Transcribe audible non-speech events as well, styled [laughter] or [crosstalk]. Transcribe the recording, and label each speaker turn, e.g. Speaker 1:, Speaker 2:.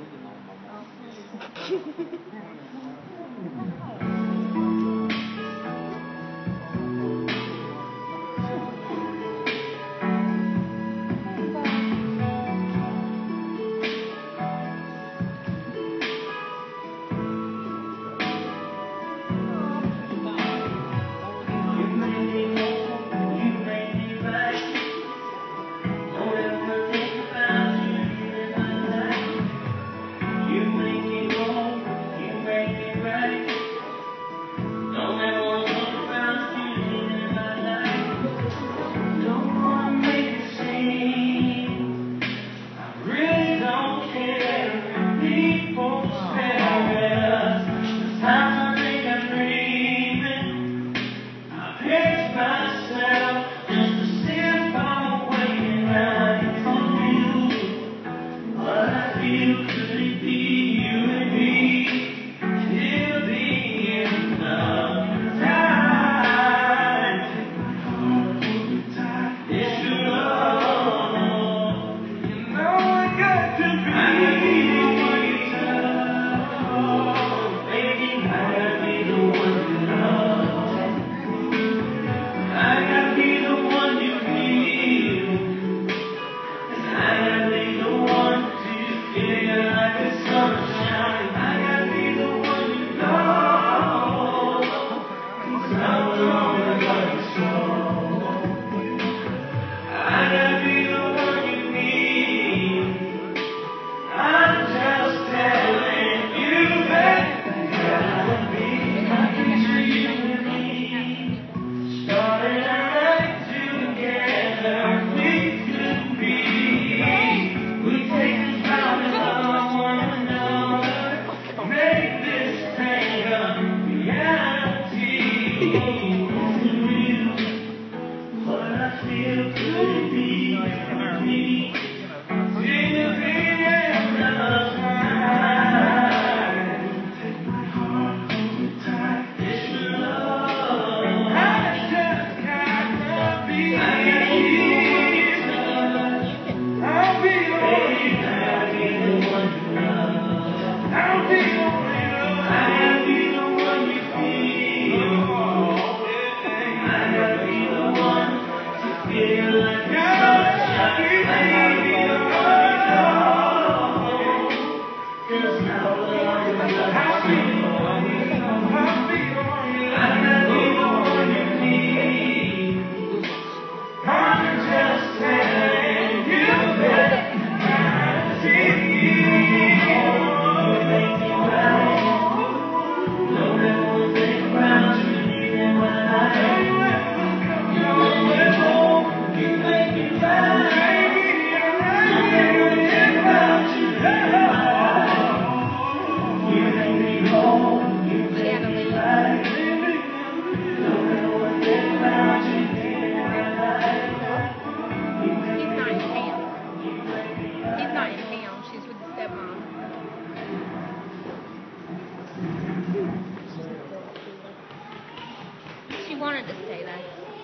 Speaker 1: Thank [laughs] you. ready. still could be. อ